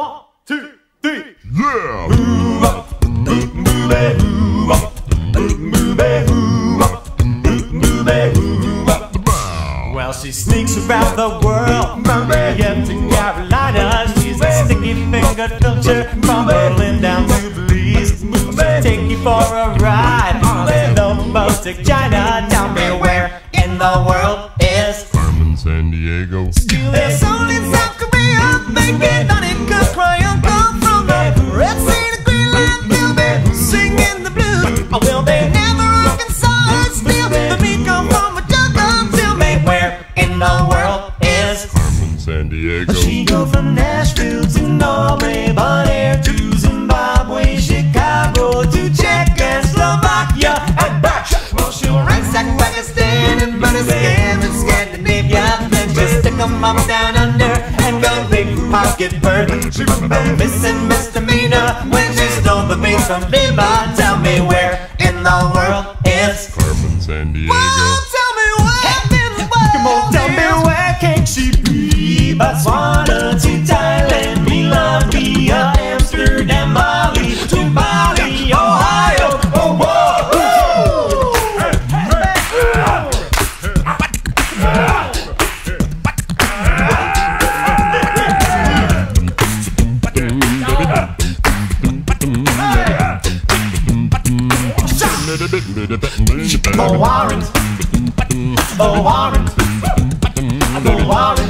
One, two, three. Yeah! Well, she sneaks around the world from Maryland to Carolina. She's a sticky fingered filter from Berlin down to Belize. She'll take you for a ride on a slow boat to China. Tell me where in the world is Carmen Sandiego. They're sold in South Korea. They just stick 'em up down under and go big pocket bird. She was a missing misdemeanor when she stole the beans from Lima. Tell me where in the world is Carmen Sandiego. tell me where in the world Come on, tell me where can she be? Botswana to Oh, Warren. Oh, Warren. Oh, Warren.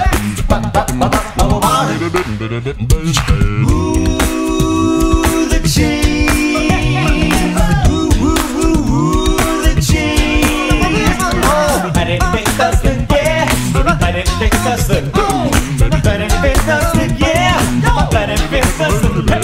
Oh. Ooh, the. Ooh, ooh, ooh, the. Oh, it makes us the yeah. But it makes it yeah. It us the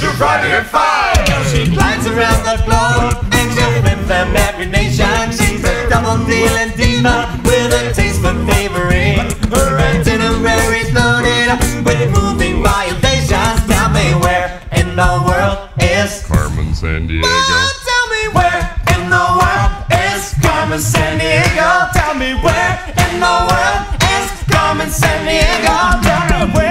through Friday at five. She flies around the globe and she'll flip them every nation. She's a double dealing diva with a taste for favoring. Her itinerary's loaded with moving violations. Tell me where in the world is Carmen Sandiego. Tell me where in the world is Carmen Sandiego? Tell me where in the world is Carmen Sandiego? Tell me where